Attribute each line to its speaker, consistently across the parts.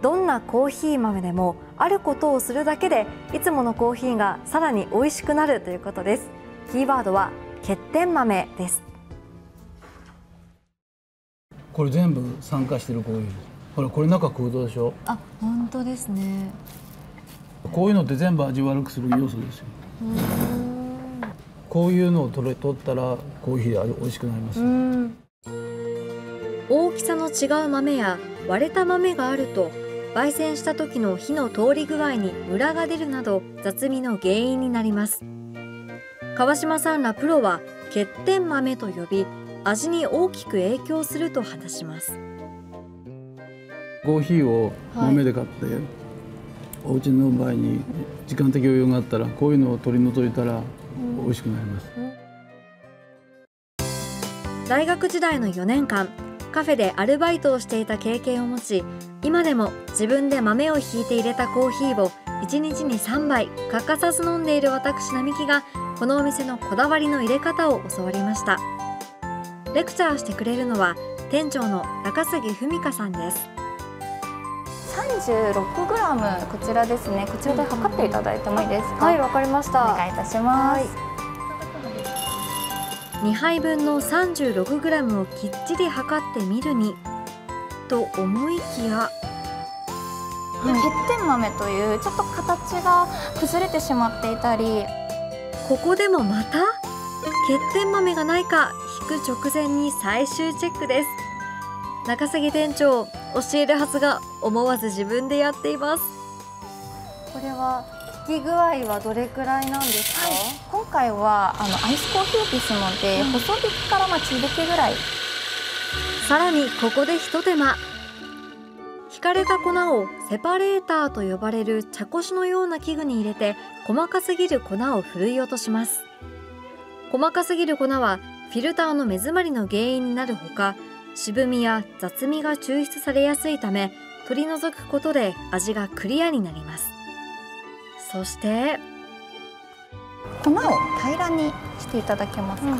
Speaker 1: どんなコーヒー豆でもあることをするだけでいつものコーヒーがさらに美味しくなるということです。キーワードは欠点豆です。
Speaker 2: これ全部酸化してるコーヒー。ほらこれ中空洞でしょ？
Speaker 1: あ本当ですね。
Speaker 2: こういうのって全部味悪くする要素ですよ。こういうのを取れ取ったらコーヒー美味しくなります
Speaker 1: 大きさの違う豆や割れた豆があると焙煎した時の火の通り具合にムラが出るなど雑味の原因になります。川島さんらプロは欠点豆と呼び味に大きく影響すると話します。
Speaker 2: コーヒーを豆で買って、はい、お家の場合に時間的余裕があったらこういうのを取り除いたら美味しくなります、
Speaker 1: うん、大学時代の4年間カフェでアルバイトをしていた経験を持ち今でも自分で豆をひいて入れたコーヒーを1日に3杯欠かさず飲んでいる私並木がこのお店のこだわりの入れ方を教わりました。レクチャーしてくれるのは店長の中杉文香さんです。
Speaker 3: 36g こちらですね。こちらで測っていただいてもいいですか？
Speaker 1: はいわかりました。
Speaker 3: お願いいたします、
Speaker 1: 2杯分の 36g をきっちり測ってみるに。と思いきや。
Speaker 3: 欠点豆というちょっと形が崩れてしまっていたり。
Speaker 1: ここでもまた欠点豆がないか引く直前に最終チェックです。中杉店長教えるはずが思わず自分でやっています。これは引き具合はどれくらいなんですか、はい、
Speaker 3: 今回はあのアイスコーヒーですので、うん、細引きからまあ中引きぐらい。
Speaker 1: さらにここで一手間。引かれた粉をセパレーターと呼ばれる茶こしのような器具に入れて細かすぎる粉をふるい落とします。細かすぎる粉はフィルターの目詰まりの原因になるほか渋みや雑味が抽出されやすいため取り除くことで味がクリアになります。そして
Speaker 3: 粉を平らにしていただけますか、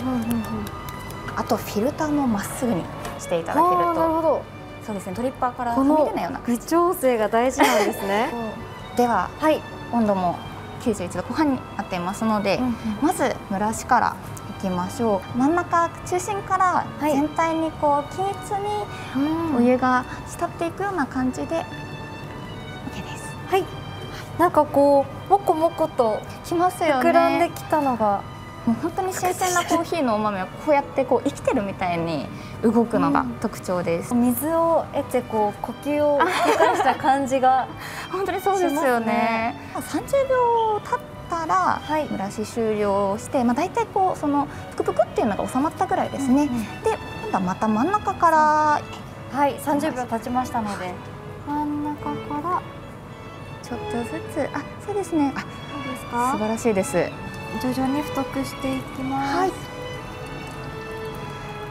Speaker 3: あとフィルターもまっすぐにしていただけると。なるほど。そうですねトリッパーからはみ出ないような
Speaker 1: 微調整が大事なんですね。
Speaker 3: では、はい、温度も91度後半になっていますので、うんうん、まず蒸らしからいきましょう。真ん中中心から全体にこう均一にお湯が浸っていくような感じで OK です。
Speaker 1: はいなんかこうもこもこと
Speaker 3: きますよ
Speaker 1: ね膨らんできたのが
Speaker 3: もう本当に新鮮なコーヒーのお豆はこうやってこう生きてるみたいに動くのが特徴です、
Speaker 1: うん、水を得てこう呼吸を吹き返した感じが
Speaker 3: 本当にそうですよね。ね。30秒経ったら蒸らし終了して、まあ、大体こうそのぷくぷくっていうのが収まったぐらいですね、うんうん、で今度はまた真ん中から。
Speaker 1: はい。30秒経ちましたので。
Speaker 3: 真ん中からちょっとずつ。あそうですね。あそうですか？素晴らしいです。
Speaker 1: 徐々に太くしていきます、はい、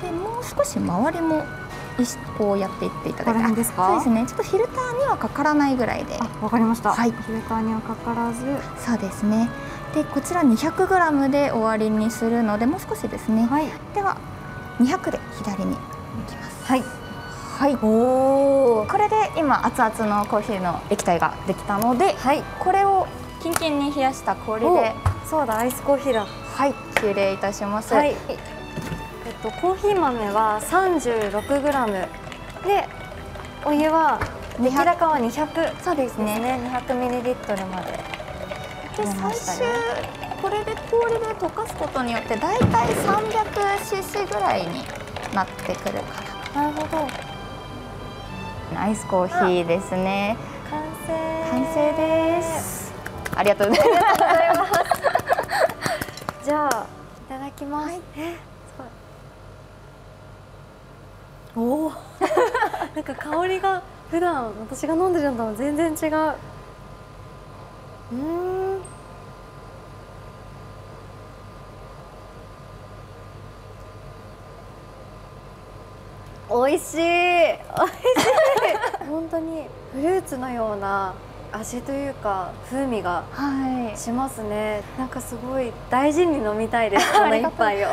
Speaker 3: でもう少し周りもこうやっていっていただいて。そうですね。ちょっとフィルターにはかからないぐらいで。
Speaker 1: わかりました、はい、フィルターにはかからず。
Speaker 3: そうですね。でこちら 200g で終わりにするのでもう少しですね、はい、では200で左にいきます。
Speaker 1: はい
Speaker 3: はい、おこれで今熱々のコーヒーの液体ができたので、はい、これをキンキンに冷やした氷で
Speaker 1: そうだアイスコーヒーだ。
Speaker 3: はい。失礼いたします、はい、えっ
Speaker 1: とコーヒー豆は 36g でお湯は出来高は200
Speaker 3: そうですね。ね。
Speaker 1: 200ml まで。
Speaker 3: で最終これで氷で溶かすことによってだいたい 300cc ぐらいになってくるか
Speaker 1: な。なるほど
Speaker 3: アイスコーヒーですね。
Speaker 1: 完成
Speaker 3: 完成です。ありがとうございます。
Speaker 1: じゃあいただきます、はい、おお なんか香りが普段私が飲んでるのと全然違う。うん。美味しい。美味しい本当にフルーツのような味というか風味がしますね、はい、なんかすごい大事に飲みたいです この一杯を